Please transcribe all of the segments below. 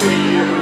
for you.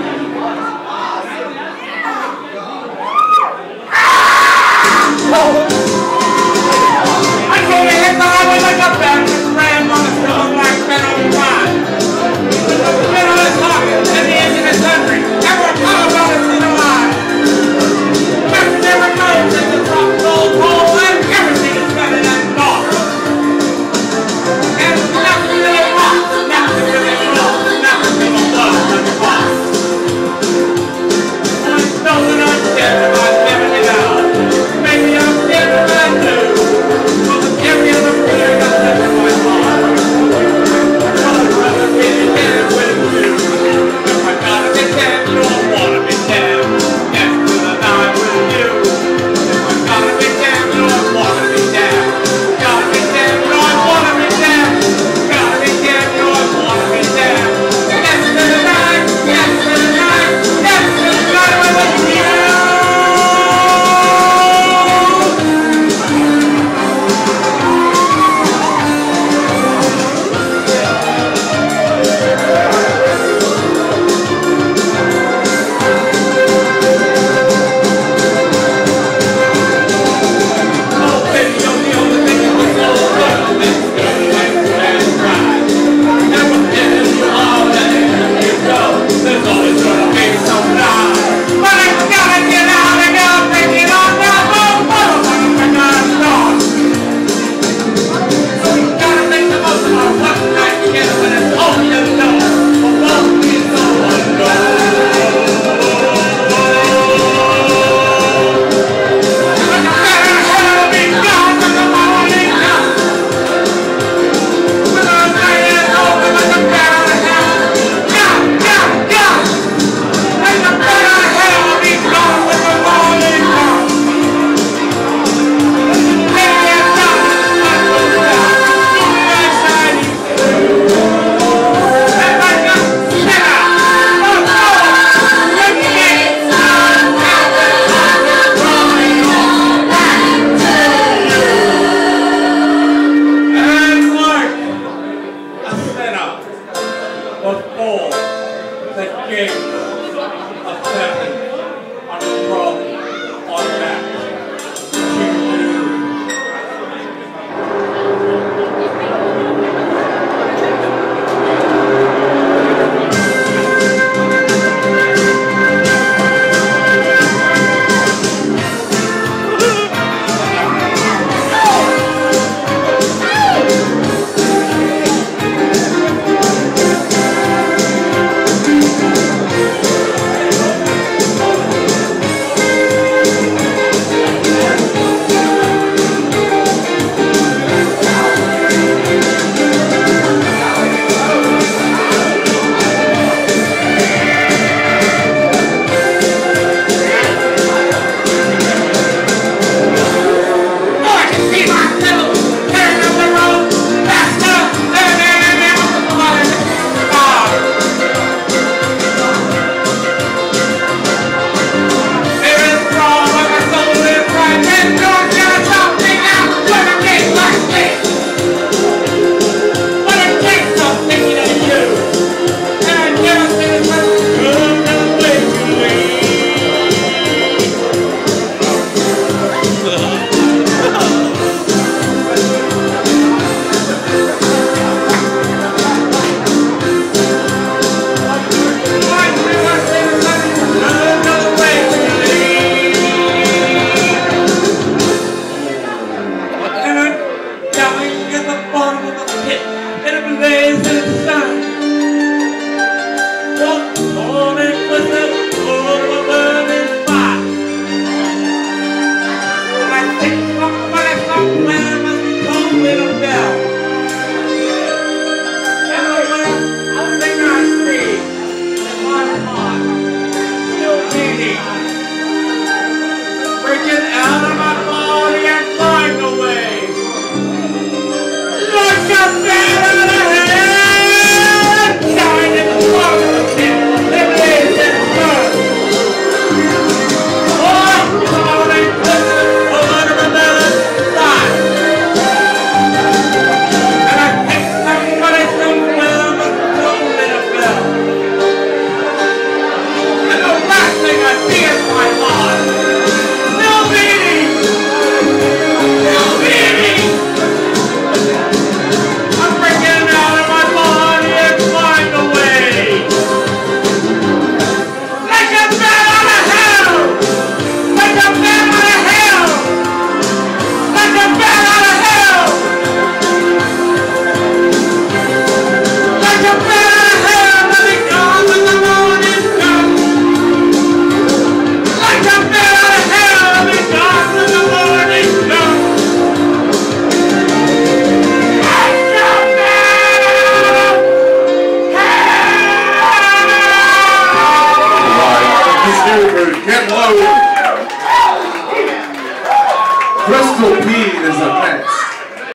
gospel